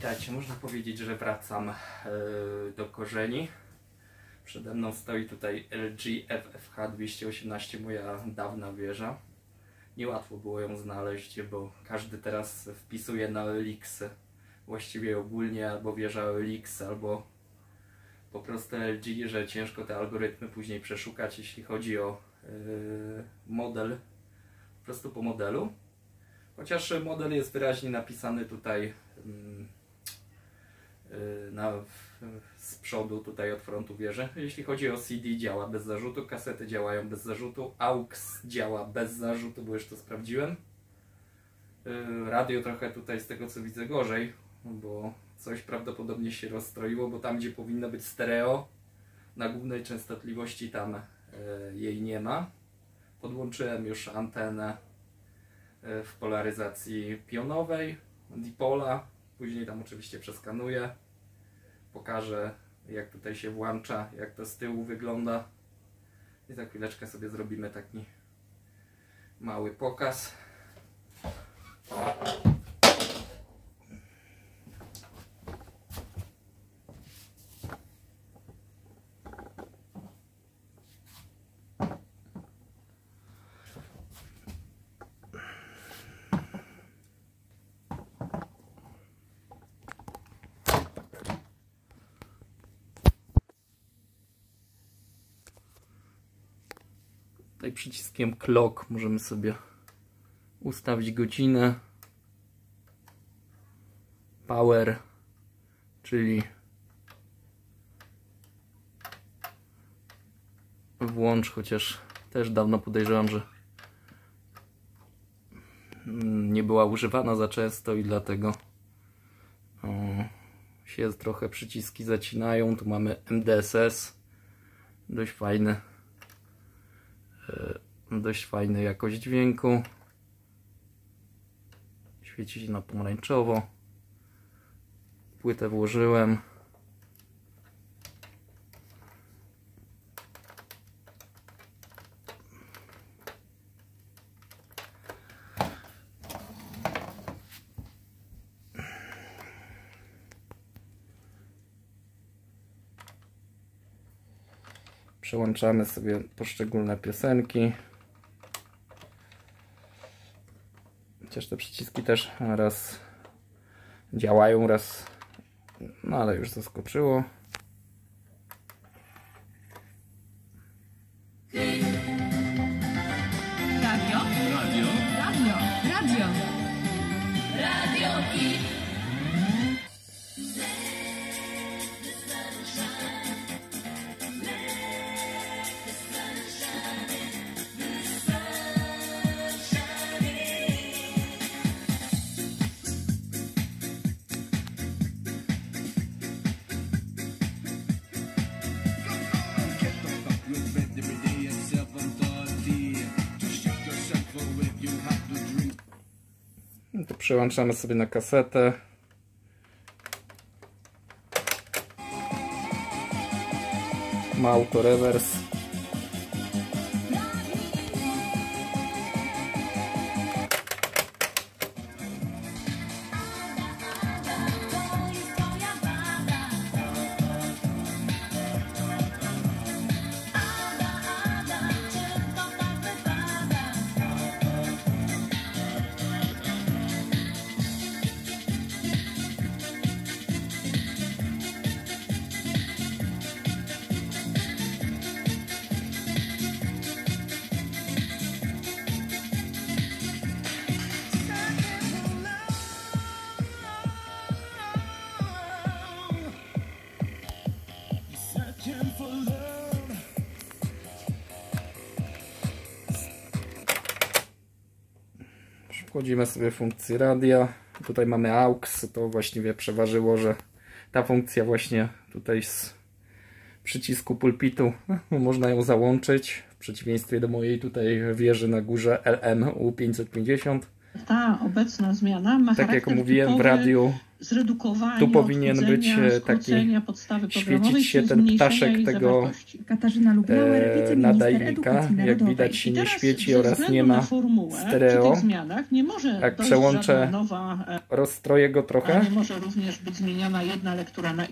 Witajcie, można powiedzieć, że wracam e, do korzeni. Przede mną stoi tutaj LG FFH 218, moja dawna wieża. Niełatwo było ją znaleźć, bo każdy teraz wpisuje na Elix. Właściwie ogólnie albo wieża Elix, albo po prostu LG, że ciężko te algorytmy później przeszukać, jeśli chodzi o e, model, po prostu po modelu. Chociaż model jest wyraźnie napisany tutaj mm, na, z przodu, tutaj od frontu wieży. Jeśli chodzi o CD działa bez zarzutu, kasety działają bez zarzutu, AUX działa bez zarzutu, bo już to sprawdziłem. Y, radio trochę tutaj z tego co widzę gorzej, bo coś prawdopodobnie się rozstroiło, bo tam gdzie powinno być stereo, na głównej częstotliwości tam y, jej nie ma. Podłączyłem już antenę w polaryzacji pionowej, dipola. Później tam oczywiście przeskanuję. Pokażę jak tutaj się włącza, jak to z tyłu wygląda. I za chwileczkę sobie zrobimy taki mały pokaz. Tutaj przyciskiem clock możemy sobie ustawić godzinę. Power, czyli włącz, chociaż też dawno podejrzewam, że nie była używana za często i dlatego się trochę przyciski zacinają. Tu mamy MDSS, dość fajny dość fajny jakość dźwięku. Świeci na pomarańczowo. Płytę włożyłem. Przełączamy sobie poszczególne piosenki. Chociaż te przyciski też raz działają, raz no ale już zaskoczyło. Przełączamy sobie na kasetę. Ma auto reverse. Wchodzimy sobie funkcję radia. Tutaj mamy AUX. To właściwie przeważyło, że ta funkcja właśnie tutaj z przycisku pulpitu można ją załączyć. W przeciwieństwie do mojej tutaj wieży na górze LM U550 Ta obecna zmiana ma Tak jak mówiłem w radiu, tu powinien być, e, taki- świecić się ten ptaszek tego. Katarzyna e, nadajnika. Jak widać się nie świeci oraz nie ma formułę, stereo. Przy tych zmianach nie może Jak przełączę nowa, e, rozstroję go trochę. nie może również być zmieniana jedna lektura na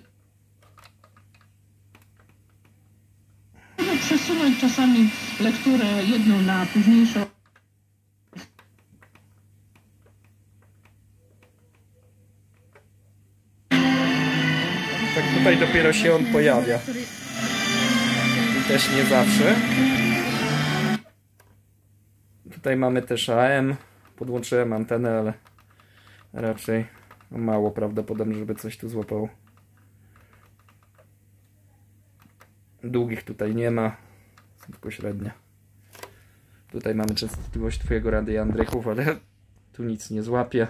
przesunąć czasami lekturę jedną na późniejszą. Tak tutaj dopiero się on pojawia. I też nie zawsze. Tutaj mamy też AM. Podłączyłem antenę, ale raczej mało prawdopodobne, żeby coś tu złapało. Długich tutaj nie ma. Są tylko średnie. Tutaj mamy częstotliwość Twojego radia Andrychów, ale tu nic nie złapie.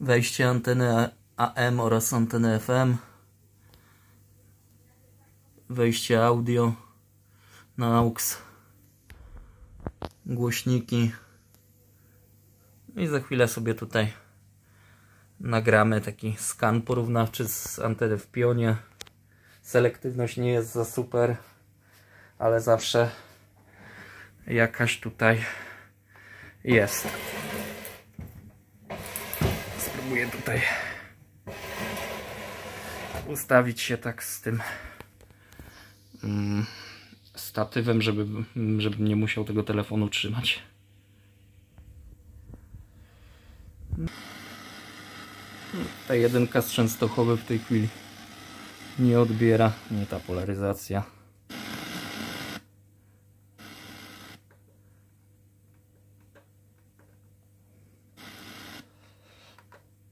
Wejście anteny AM oraz anteny FM. Wejście audio na AUX. Głośniki. I za chwilę sobie tutaj nagramy taki skan porównawczy z anteny w pionie. Selektywność nie jest za super, ale zawsze jakaś tutaj jest. Spróbuję tutaj ustawić się tak z tym mm, statywem, żeby, żebym nie musiał tego telefonu trzymać. Ta jedynka z Częstochowy w tej chwili nie odbiera, nie ta polaryzacja.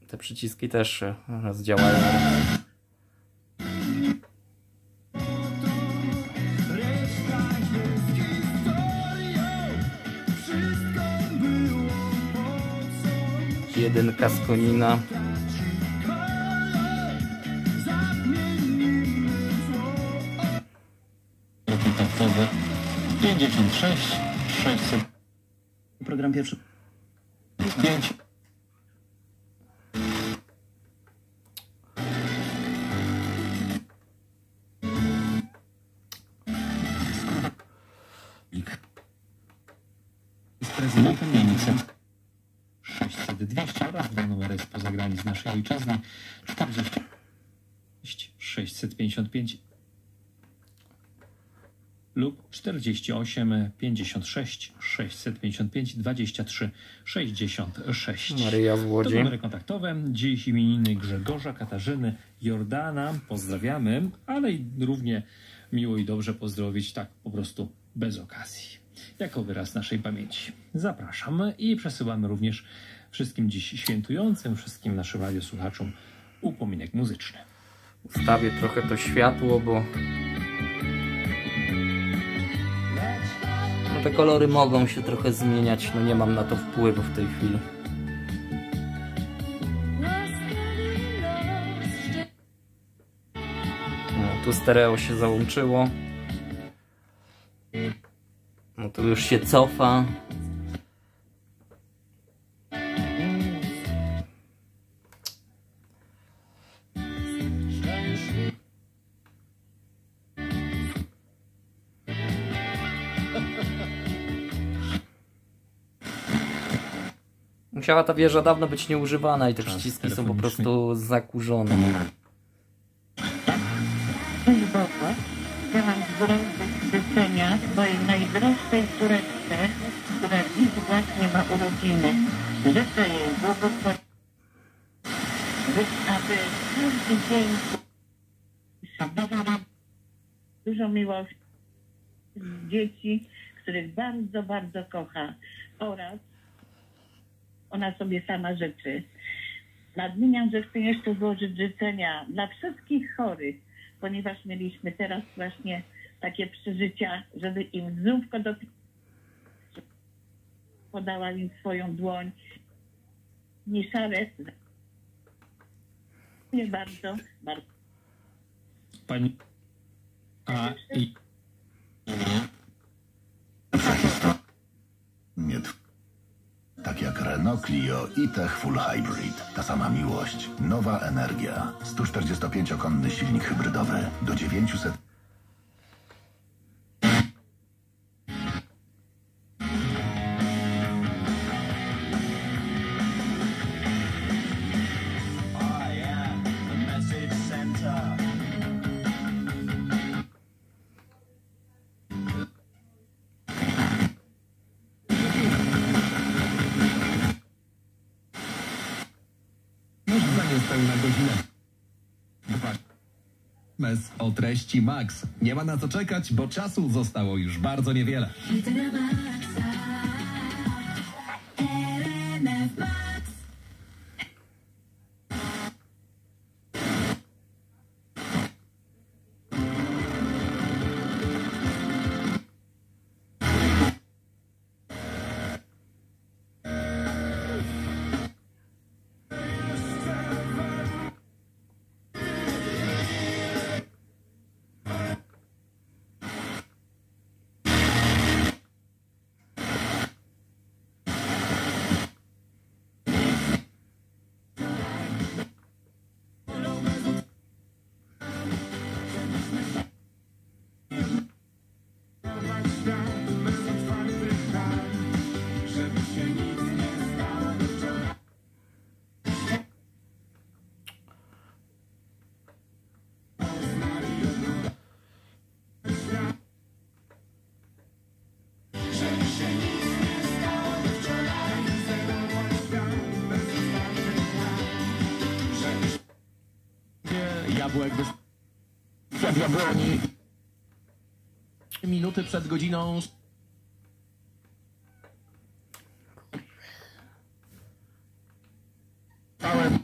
Te przyciski też raz działają. Jedynka z Konina. kontaktowe 56 600 Program pierwszy. 5 z prezydentem Niemcem 600 200 oraz dwa numery spoza granic naszej ojczyzny 40 655 lub 48 56 655 23 66. Maryja z To Łodzi. numery kontaktowe. Dziś imieniny Grzegorza, Katarzyny, Jordana. Pozdrawiamy, ale i równie miło i dobrze pozdrowić tak po prostu bez okazji. Jako wyraz naszej pamięci. Zapraszam i przesyłamy również wszystkim dziś świętującym, wszystkim naszym radiosłuchaczom upominek muzyczny. Ustawię trochę to światło, bo no te kolory mogą się trochę zmieniać, no nie mam na to wpływu w tej chwili. No, tu stereo się załączyło. No tu już się cofa. Musiała ta wieża dawno być nieużywana i te Czas przyciski są po prostu zakurzone. Cześć Boże, chciałam złożyć życzenia swojej najdroższej córeczce, która dziś właśnie ma urodziny. Życzę jej błogosławieństwa, aby każdy dzień szanowała dużo miłości z dzieci, których bardzo, bardzo kocha oraz ona sobie sama życzy. Nadmieniam, że chcę jeszcze złożyć życzenia dla wszystkich chorych, ponieważ mieliśmy teraz właśnie takie przeżycia, żeby im zdrówko do podała im swoją dłoń. Niszaret. Dziękuję bardzo, bardzo. Pani. A i Nie tw- Renault Clio e-Tech Full Hybrid. Ta sama miłość, nowa energia. 145-konny silnik hybrydowy do 900 Można niespełna godzinę. Mes o treści Max. Nie ma na co czekać, bo czasu zostało już bardzo niewiele. Jabłek bez... Przed jabłoni. Minuty przed godziną... Stałem.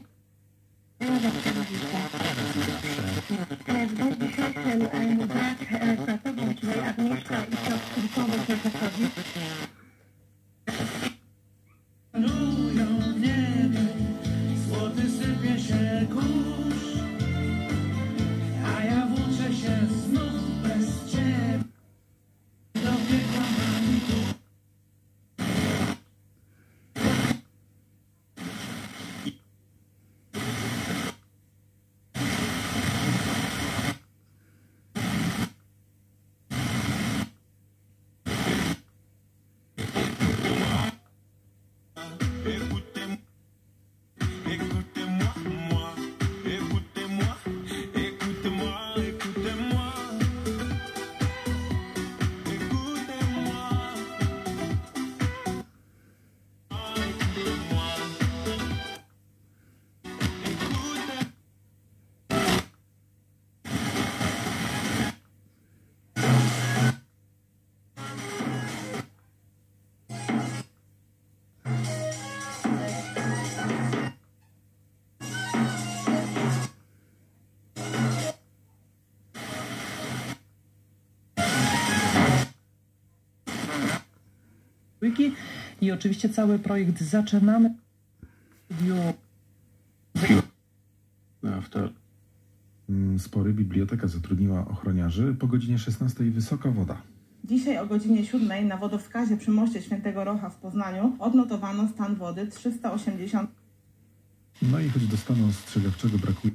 Wiki i oczywiście cały projekt zaczynamy. After. Mm, Spory biblioteka zatrudniła ochroniarzy. Po godzinie 16 wysoka woda. Dzisiaj o godzinie 7 na wodowskazie przy moście Świętego Rocha w Poznaniu odnotowano stan wody 380 No i choć do stanu ostrzegawczego brakuje.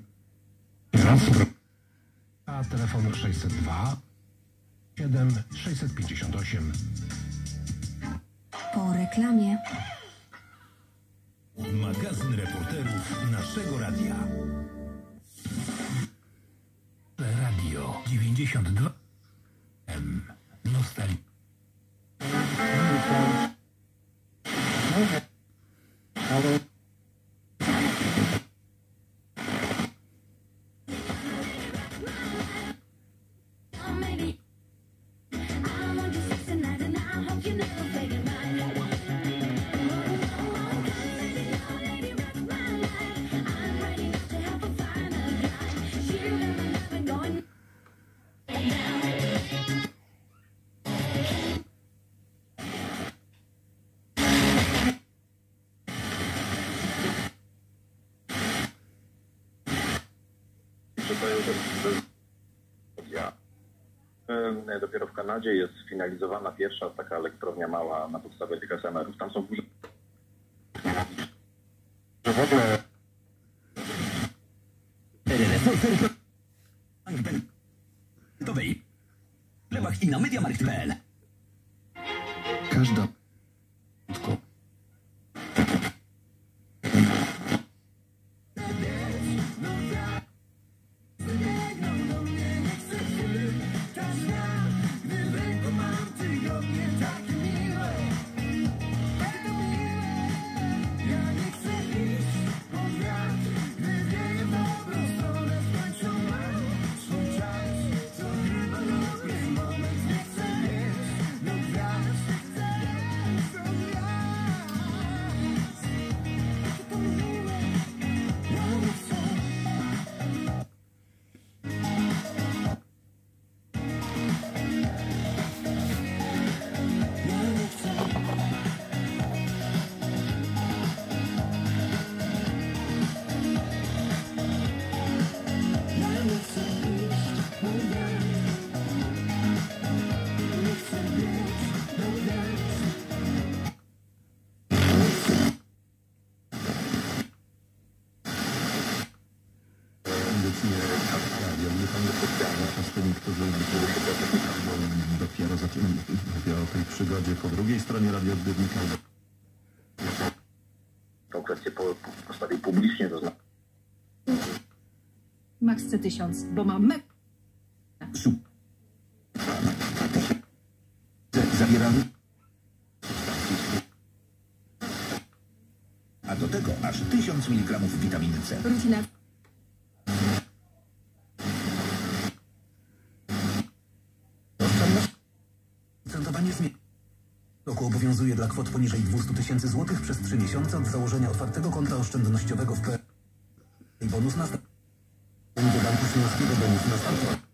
A telefon 602 7 658. Po reklamie. Magazyn reporterów naszego radia. Radio 92 to jest ja. E, Dopiero w Kanadzie jest finalizowana pierwsza taka elektrownia mała na podstawie tych SMR-ów. Tam są duże że w ogóle. W lewach i na mediamarkt.pl. każda stronie radioodbiornika. Tą kwestię po, postawił publicznie, to znaczy Max C1000, bo mam me... Zabieramy. A do tego aż 1000 mg witaminy C. Rutina roku obowiązuje dla kwot poniżej 200 tysięcy złotych przez 3 miesiące od założenia otwartego konta oszczędnościowego w. I bonus na start. Banku Śląskiego bonus na start.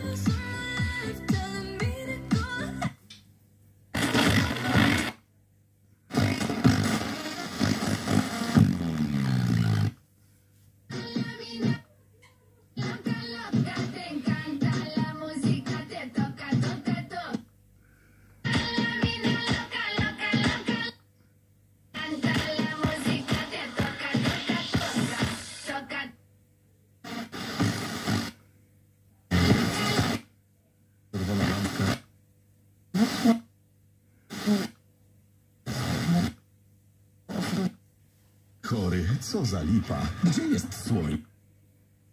co za lipa. Gdzie jest słoń?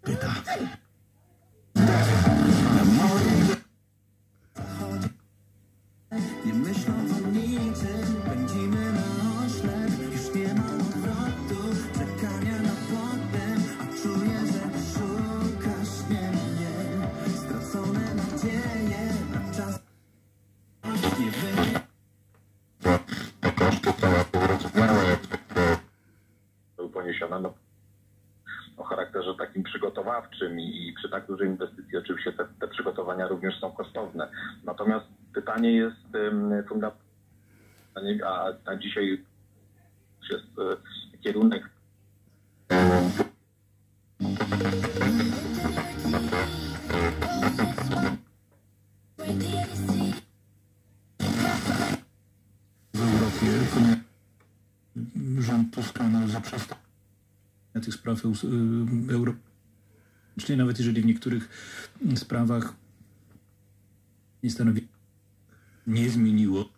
Pyta. Kierunek w Europie, ponieważ rząd Tuska zaprzestał tych spraw y, euro. Czyli nawet jeżeli w niektórych sprawach nie stanowi, nie zmieniło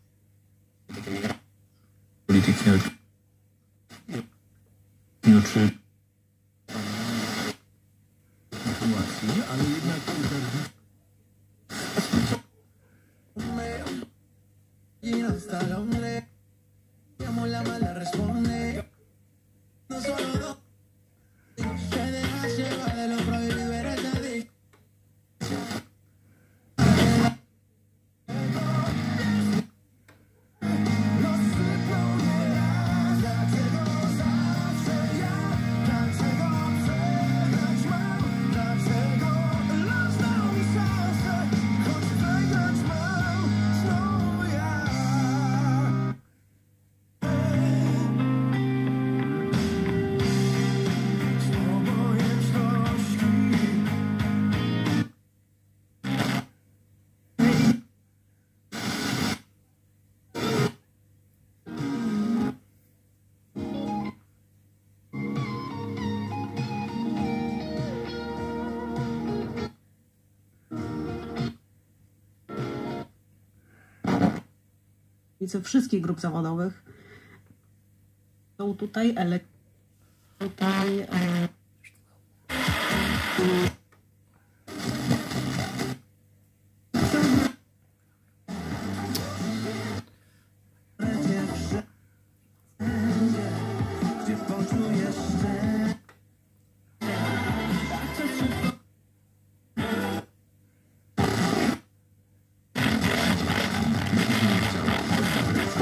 polityki Widzę wszystkich grup zawodowych. Są tutaj ele... tutaj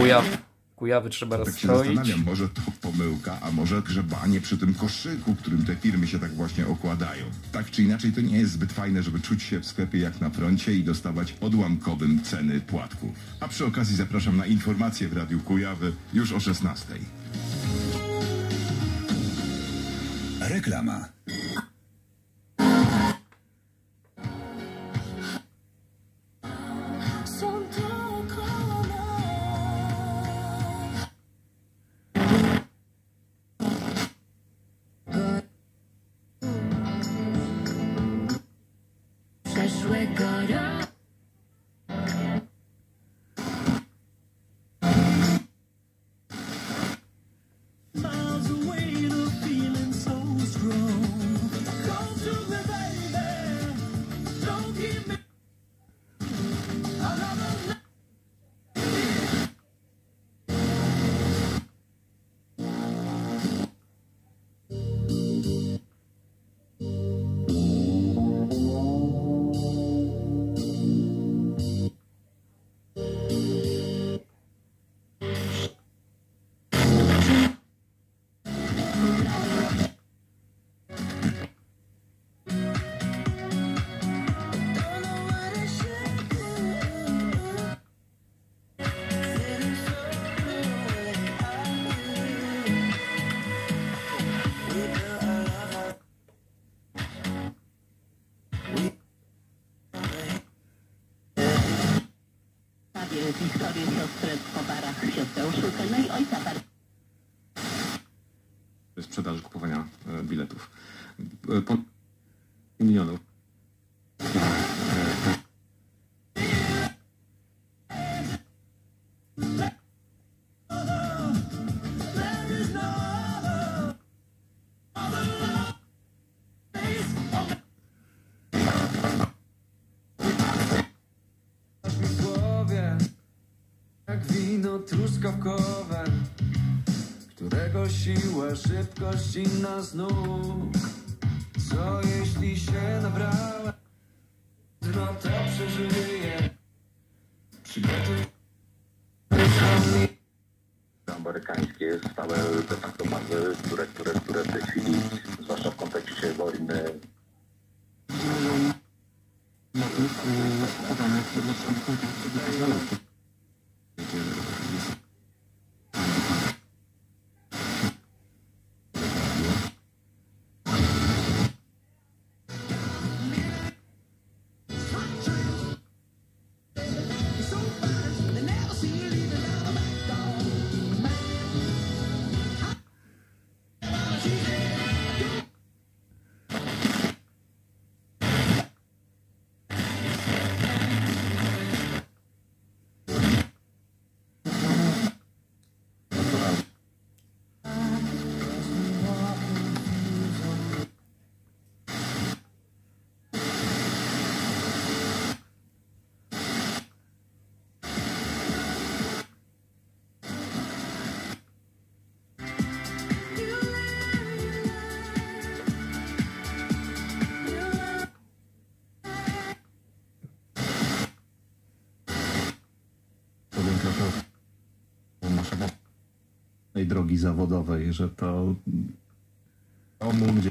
Kujaw, kujawy trzeba Tak się rozstroić. zastanawiam, może to pomyłka, a może grzebanie przy tym koszyku, którym te firmy się tak właśnie okładają. Tak czy inaczej, to nie jest zbyt fajne, żeby czuć się w sklepie jak na froncie i dostawać odłamkowym ceny płatków. A przy okazji zapraszam na informacje w Radiu Kujawy już o 16. Reklama. Przeszłego roku truskawkowe Którego siła, szybkość inna z Co jeśli się nabrałem No to przeżyję Przygotuj amerykańskie stałe de facto bazy, które, tej drogi zawodowej, że to domu, gdzie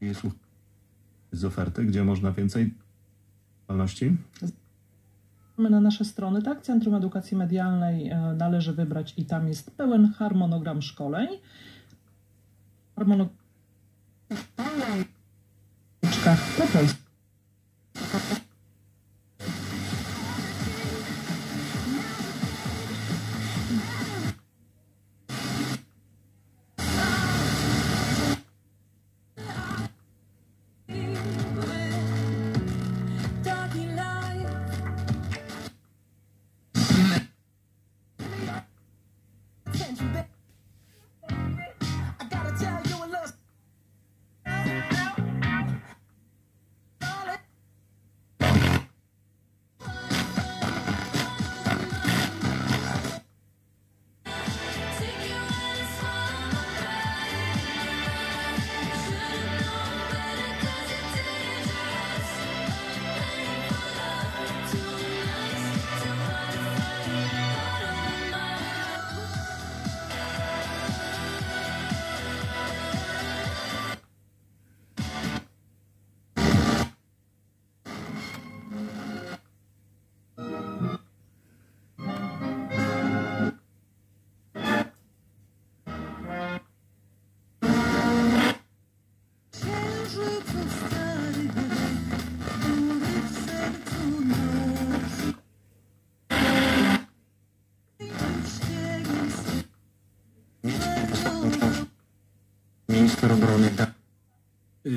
jest z oferty, gdzie można więcej. Mamy na nasze strony, tak? Centrum Edukacji Medialnej e, należy wybrać i tam jest pełen harmonogram szkoleń. Harmonogram po polsku.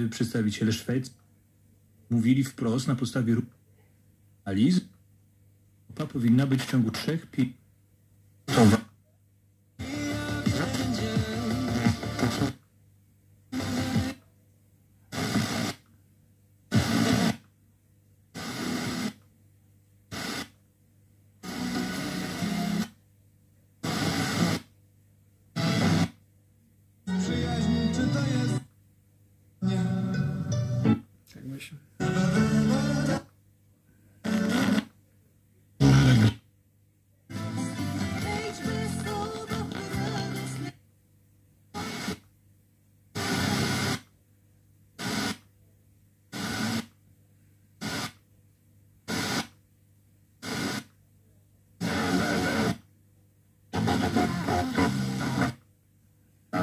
Przedstawiciele Szwecji mówili wprost na podstawie analiz, Europa powinna być w ciągu trzech pi... Czy to jest... Nie. Tak myślę.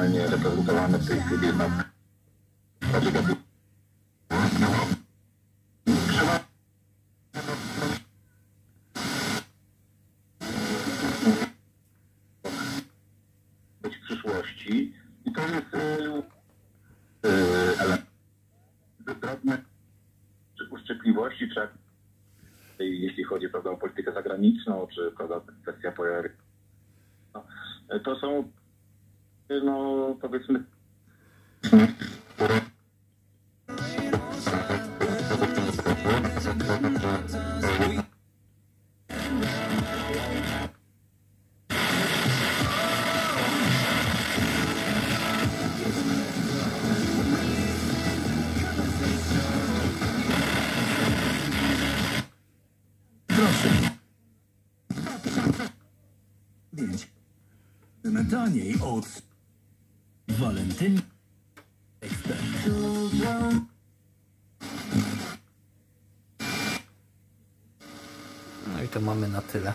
realnie reprezentowane w tej chwili jednak raczej gatunki. Trzeba być w przyszłości i to jest yy, yy, element drobne czy czy jak- jeśli chodzi prawda, o politykę zagraniczną, czy prawda, kwestia pojawi. No, to są no powiedzmy od Walentyn. No i to mamy na tyle.